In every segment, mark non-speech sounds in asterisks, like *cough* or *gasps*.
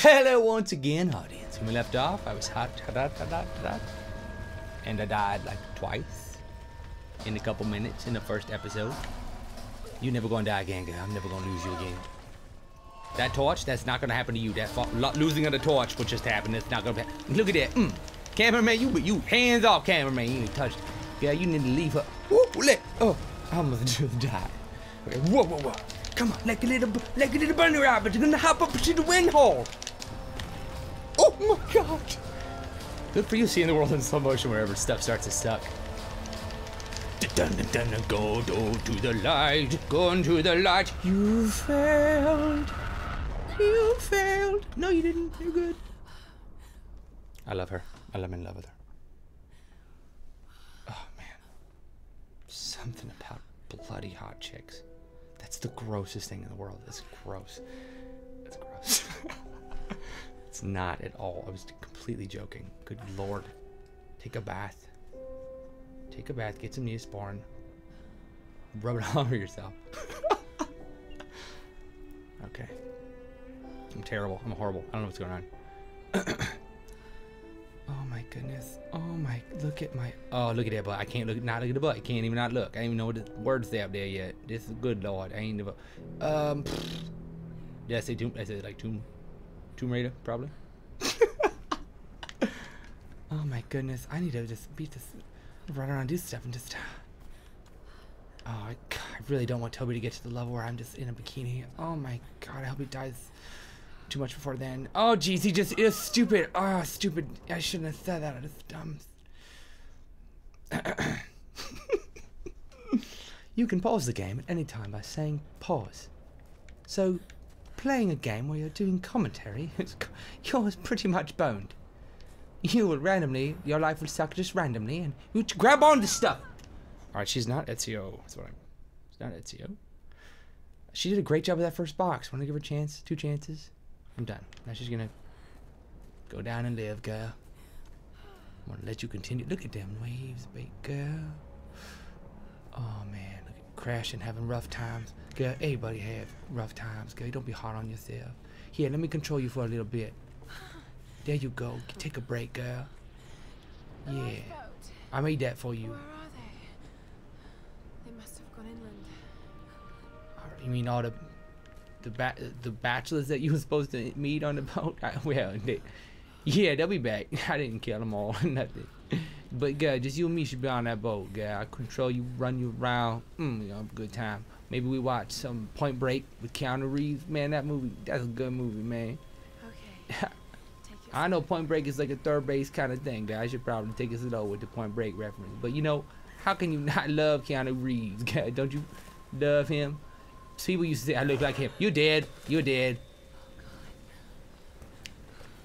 Hello once again, audience. When we left off, I was hot, and I died like twice in a couple minutes in the first episode. You never gonna die again, girl. I'm never gonna lose you again. That torch, that's not gonna happen to you. That lo losing of the torch, what just happened, it's not gonna happen. Look at that. Mm. Cameraman, you you hands off, cameraman. You ain't touched. Yeah, you need to leave her. Woo, let, oh, I almost *laughs* just died. Okay, whoa, whoa, whoa. Come on, like a little, like a little bunny rabbit. You're gonna hop up to the wind hole. Oh my god! Good for you seeing the world in slow motion wherever stuff starts to suck. Dun, dun, dun, dun, go, go to the light, go into the light. You failed. You failed. No, you didn't. You're good. I love her. I'm in love with her. Oh man. Something about bloody hot chicks. That's the grossest thing in the world. That's gross. That's gross. *laughs* it's not at all. I was completely joking. Good lord. Take a bath. Take a bath. Get some Neosporin. Rub it *laughs* all over yourself. *laughs* okay. I'm terrible. I'm horrible. I don't know what's going on. *clears throat* oh my goodness. Oh my. Look at my. Oh, look at that butt. I can't look. Not look at the butt. I can't even not look. I don't even know what the words say up there yet. This is good lord. I ain't never. Um. *sniffs* Did I say tomb? I said like tomb. Tomb Raider, probably. *laughs* oh my goodness. I need to just beat this. Run around, do stuff, and just. *sighs* Oh, I, I really don't want Toby to get to the level where I'm just in a bikini. Oh my God, I hope he dies too much before then. Oh, jeez, he just is stupid. Oh, stupid. I shouldn't have said that. It's um, *coughs* dumb. you can pause the game at any time by saying pause. So, playing a game where you're doing commentary, *laughs* yours pretty much boned. You will randomly, your life will suck just randomly, and you grab on to stuff. All right, she's not Ezio. That's what I'm. She's not Ezio. She did a great job with that first box. Want to give her a chance? Two chances. I'm done. Now she's gonna go down and live, girl. I'm gonna let you continue. Look at them waves, big girl. Oh man, look crashing, having rough times. Girl, everybody have rough times, girl. Don't be hard on yourself. Here, let me control you for a little bit. There you go. Take a break, girl. Yeah. I made that for you. Where are they? They must have gone inland. You mean all the the ba the bachelors that you were supposed to meet on the boat? I, *laughs* well, they, yeah, they'll be back. *laughs* I didn't kill them all, or nothing. But yeah, just you and me should be on that boat, girl. I control you, run you around. Mm, you know, good time. Maybe we watch some Point Break with Keanu Reeves. Man, that movie, that's a good movie, man. Okay. *laughs* I know Point Break is like a third base kind of thing. Guys, I should probably take it slow with the Point Break reference. But you know, how can you *laughs* not love Keanu Reeves? Don't you love him? People used to say I look like him. You dead. You dead.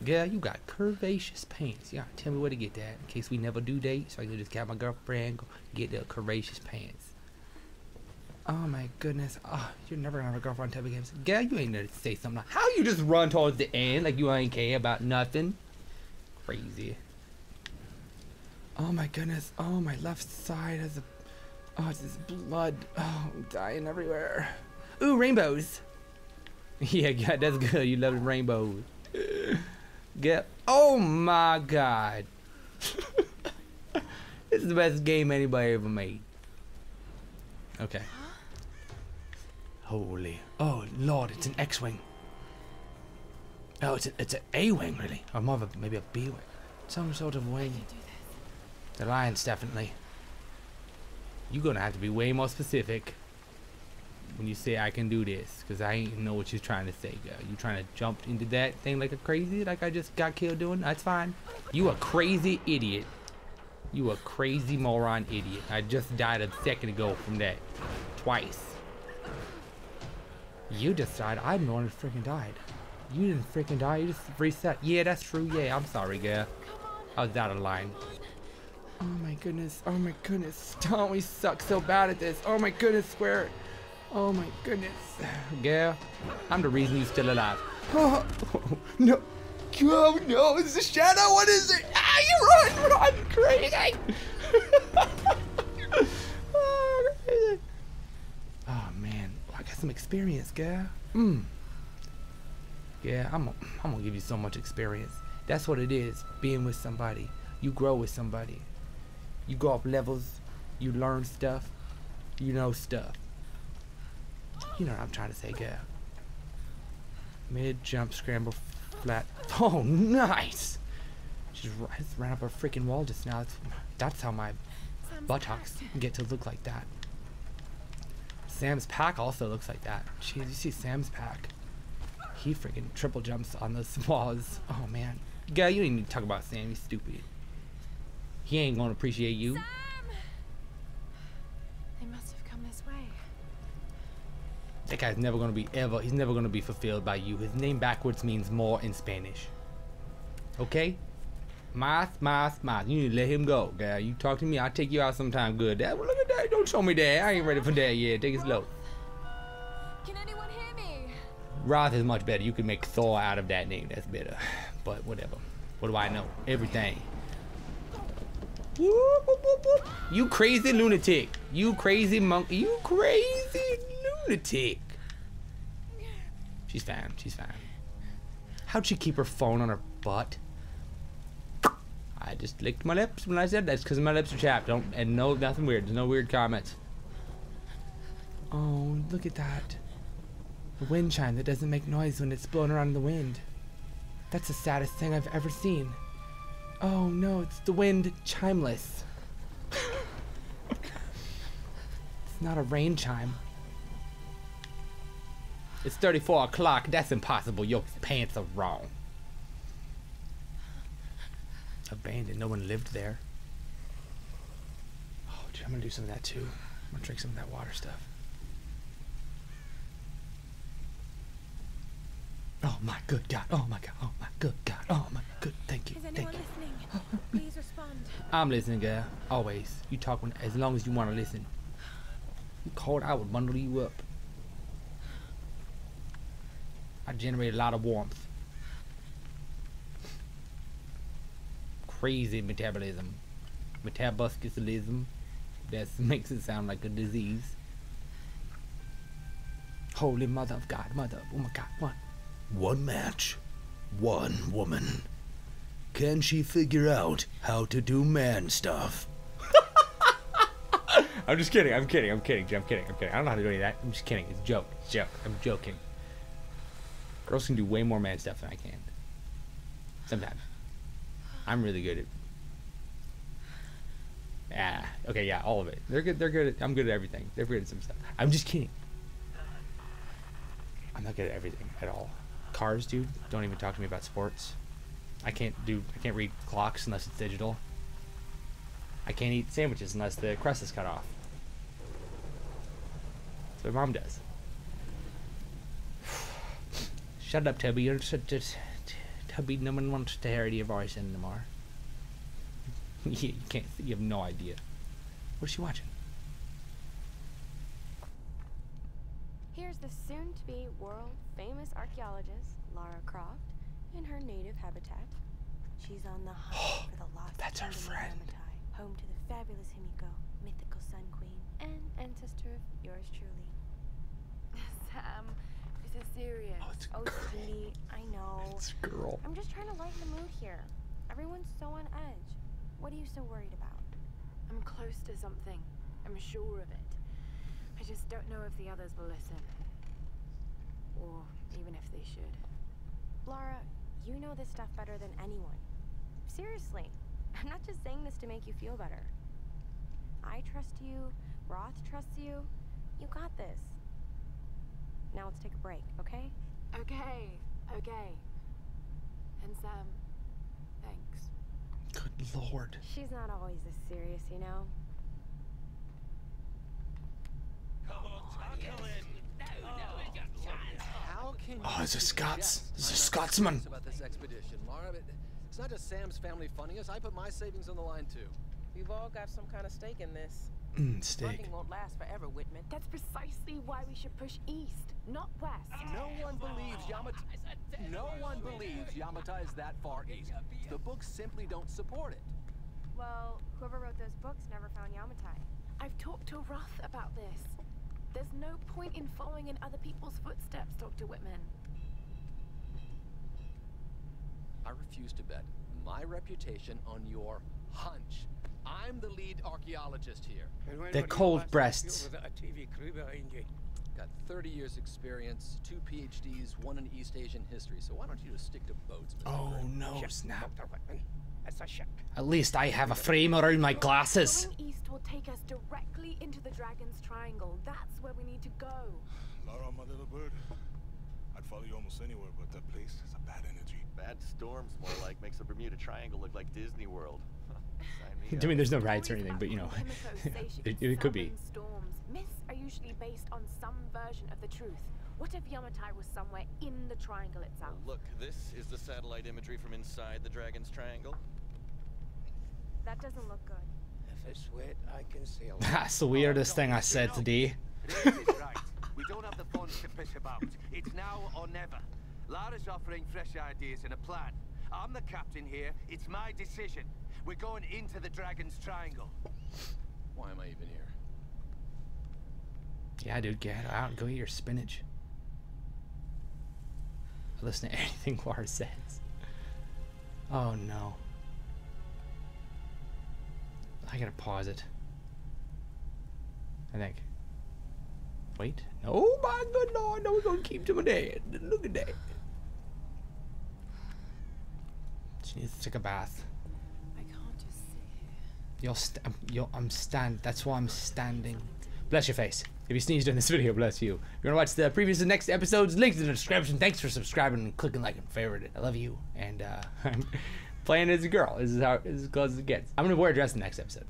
Girl, you got curvaceous pants. Gotta tell me where to get that in case we never do date. So I can just get my girlfriend go get the curvaceous pants. Oh my goodness. Oh, you're never gonna have a girlfriend type of games. Girl, you ain't gonna say something how you just run towards the end like you ain't care about nothing? Crazy. Oh my goodness. Oh, my left side has a. Oh, it's this blood. Oh, I'm dying everywhere. Ooh, rainbows. *laughs* Yeah, God, that's good. You love rainbows. *laughs* Get. Oh my God. *laughs* this is the best game anybody ever made. Okay. Holy. Oh Lord, it's an X-wing. Oh, it's a, it's an A-wing, really, or more of a, maybe a B-wing. Some sort of wing. The Lions, definitely. You're gonna have to be way more specific when you say I can do this, because I ain't know what you're trying to say, girl. You trying to jump into that thing like a crazy, like I just got killed doing? That's fine. You a crazy idiot. You a crazy moron idiot. I just died a second ago from that. Twice. You just died. I'm the one who freaking died. You didn't freaking die. You just reset. Yeah, that's true. Yeah, I'm sorry, girl. I was out of line. Oh my goodness. Oh my goodness. Don't we suck so bad at this? Oh my goodness, Square. Oh my goodness. Girl, I'm the reason you're still alive. *laughs* Oh, no. Oh no, it's a shadow. What is it? Ah, you run, run, crazy. oh, *laughs* crazy. Oh man, well, I got some experience, girl. Mm. Yeah, I'm, I'm gonna give you so much experience. That's what it is, being with somebody. You grow with somebody. You go up levels, you learn stuff, you know stuff. You know what I'm trying to say, girl. Mid, jump, scramble, flat. Oh, nice! Ri- just ran up a freaking wall just now. That's, that's how my buttocks get to look like that. Sam's pack also looks like that. Jeez, you see Sam's pack. He freaking triple jumps on those *laughs* walls. Oh man. Guy, you didn't need to talk about Sam, he's stupid. He ain't gonna appreciate you. Sam! They must have come this way. That guy's never gonna be ever he's never gonna be fulfilled by you. His name backwards means more in Spanish. Okay? Mas, mas, mas. You need to let him go, guy. You talk to me, I'll take you out sometime good. Dad, well, look at that. Don't show me that. I ain't ready for that yet. Take it slow. Can anyone hear me? Roth is much better. You can make Thor out of that name. That's better. But whatever. What do I know? Everything. You crazy lunatic. You crazy monkey. You crazy lunatic. She's fine. She's fine. How'd she keep her phone on her butt? I just licked my lips when I said that's because my lips are chapped. Don't and no nothing weird. There's no weird comments. Oh, look at that. A wind chime that doesn't make noise when it's blown around in the wind. That's the saddest thing I've ever seen. Oh no, it's the wind chimeless. *laughs* it's not a rain chime. It's 34 o'clock. That's impossible. Your pants are wrong. Abandoned. No one lived there. Oh, dude, I'm gonna do some of that too. I'm gonna drink some of that water stuff. Oh my good God. Oh my God. Oh my good God. Oh my good. Thank you. Is Thank you. listening? *gasps* Please respond. I'm listening, girl. Always. You talk when, as long as you want to listen. You cold, I would bundle you up. I generate a lot of warmth. Crazy metabolism. Metabolism. That *laughs* makes it sound like a disease. Holy mother of God, mother. Oh my God, what? One match, one woman. Can she figure out how to do man stuff? *laughs* I'm just kidding. I'm kidding. I'm kidding. I'm kidding. I'm kidding. I don't know how to do any of that. I'm just kidding. It's a joke. It's a joke. I'm joking. Girls can do way more man stuff than I can. Sometimes. I'm really good at. Yeah. Okay. Yeah. All of it. They're good. They're good. At, I'm good at everything. They're good at some stuff. I'm just kidding. I'm not good at everything at all. Cars, dude. Don't even talk to me about sports. I can't do. I can't read clocks unless it's digital. I can't eat sandwiches unless the crust is cut off. That's what mom does. Shut up, Toby. You're such a t- Toby. No one wants to hear your voice anymore. you *laughs* you can't. You have no idea. What's she watching? Here's the soon to be world famous archaeologist, Lara Croft, in her native habitat. She's on the hunt *gasps* for the lost That's our friend. Home to the fabulous Himiko, mythical Sun Queen, and ancestor of yours truly. Sam, this is serious. Oh, it's a Oh, girl. sweetie, I know. It's a girl. I'm just trying to lighten the mood here. Everyone's so on edge. What are you so worried about? I'm close to something. I'm sure of it. I just don't know if the others will listen. Or even if they should. Laura, you know this stuff better than anyone. Seriously, *laughs* I'm not just saying this to make you feel better. I trust you, Roth trusts you. You got this. Now let's take a break, okay? Okay, okay. And Sam, thanks. Good lord. She's not always this serious, you know? Come on, oh, How can Oh, you it's a Scots. suggest It's a I'm not Scotsman. About this expedition, Laura. But It's not just Sam's family funding us. I put my savings on the line too. We've all got some kind of stake in this. Mm, steak. Funding won't last forever, Whitman. That's precisely why we should push east, not west. No one believes Yamatai. No one believes Yamatai is that far east. The books simply don't support it. Well, whoever wrote those books never found Yamatai. I've talked to Roth about this. There's no point in following in other people's footsteps, Dr. Whitman. I refuse to bet my reputation on your hunch. I'm the lead archaeologist here. They're cold breasts. With a TV crew behind you. Got 30 years experience, two PhDs, one in East Asian history. So why don't you just stick to boats, Mr. Oh Bird? no, Ship, snap. Dr. Whitman. Mm, it's a ship. At least I have a frame around my glasses. Going east will take us directly into the Dragon's Triangle. That's where we need to go. Lara, my little bird. I'd follow you almost anywhere, but that place has a bad energy. Bad storms, more like, makes the Bermuda Triangle look like Disney World. Sign me I mean, there's no rides or anything, but you know, *laughs* it, it could be. Storms. Myths are usually based on some version of the truth. What if Yamatai was somewhere in the triangle itself? Look, this is the satellite imagery from inside the Dragon's Triangle. That doesn't look good. If it's wet, I can sail. *laughs* That's the weirdest thing I said today. Right. *laughs* We don't have the funds to piss about. It's now or never. Lara's offering fresh ideas and a plan. I'm the captain here. It's my decision. We're going into the Dragon's Triangle. Why am I even here? Yeah, dude, get out and go eat your spinach. I Listen to *laughs* anything War says. Oh no. I gotta pause it. I think. Wait. Oh my good lord, no, we're gonna keep to my dad. Look at that. She needs to take a bath. You'll st- I'm- you'll, I'm stand. That's why I'm standing. Bless your face. If you sneezed in this video, bless you. If you want to watch the previous and next episodes, links in the description. Thanks for subscribing and clicking like and favorite it. I love you. And uh, *laughs* I'm playing as a girl. This is how this is as close as it gets. I'm gonna wear a dress in the next episode.